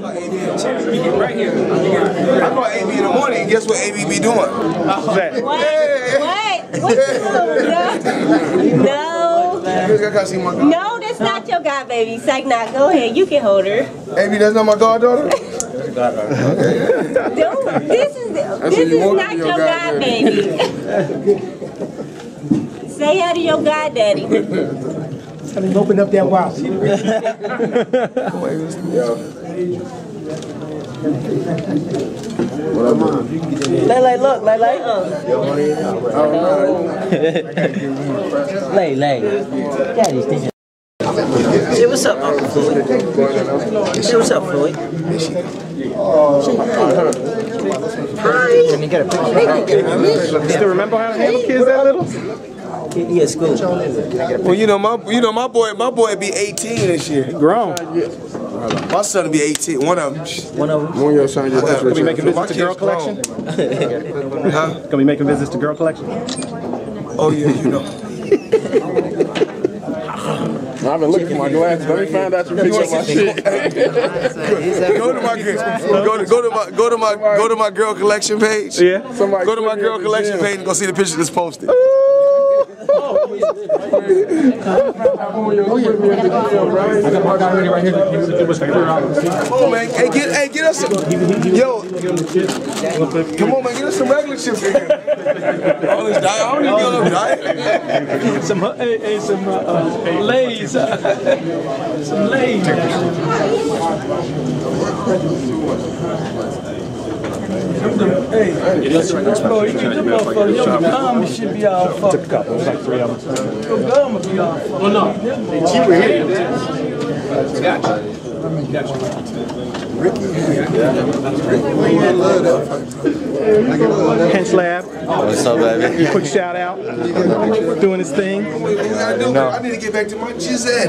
Right here. I call AB in the morning. Guess what AB be doing? What? What? What? No. I god. No, that's not your god, baby. Psych, now go ahead. You can hold her. AB, that's not my goddaughter. Don't. This is this is not your god baby. Say hi to your god, daddy. Open up that wow. Lay, look, Lay, Lay. Lay, Lay. Daddy's thinking. Say what's up, Uncle Floyd. Say what's up, Floyd. Hi. Can you get a picture? Still remember how to handle kids that little? Yeah, school. Well, you know my, you know my boy, my boy be 18 this year. Grown. My son will be 18. One of them. One of them. One of your son just Gonna be making visits to girl grown. collection? Huh? Gonna be making visits to girl collection? Oh yeah, you know. I've been looking for my glasses. Let me find out you fix up my shit. Go to my go to go to my go to my go to my girl collection page. Yeah. Somebody Go to my girl collection page and go see the picture that's posted. Come on, man. Hey, get hey, get us some. Yo, come on, man. Get us some regular chips. nigga. All this diet. I don't to get diet. Some, hey, hey, some uh, uh, Lays. some Lays. Hey, this boy, you get them motherfuckers, your gum should be all fucked up. There's like three of them. Your gum will be all fucked up. Hench Lab, What's up, baby? quick shout out, doing his thing. What you gotta? I need to get back to my Gisette.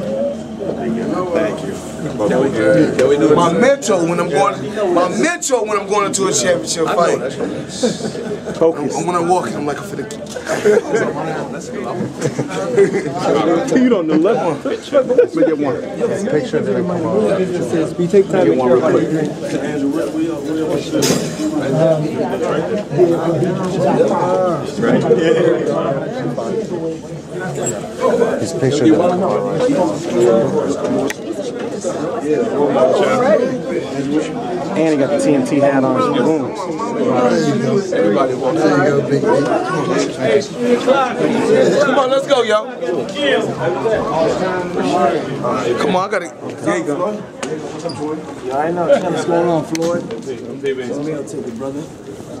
My mentor when I'm going, my mentor when I'm going into a championship fight. Focus. And when I'm walking, I'm like, I'm finna. You don't know nothing. Let me get one. picture of it. We take time to care about it. His picture of And he got the TNT hat on. Boom. Come on, let's go, yo. Come on, I gotta. There you go. I know what's going on, Floyd. I'll take it, brother.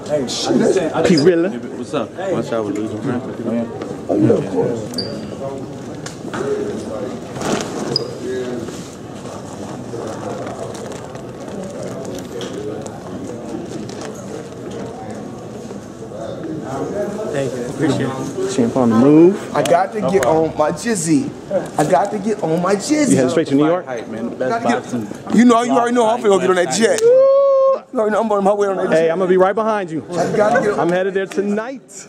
Hey, shit. P. Rilla. What's up? Watch out, we're losing friends. Champ on the move. I got to get on my Jizzy. I got to get on my Jizzy. You headed straight to New York? man. Best boxing. You know, you already know I'm finna go get on that jet. You already know I'm on my way on that jet. Hey, I'm gonna be right behind you. I gotta get on. I'm headed there tonight.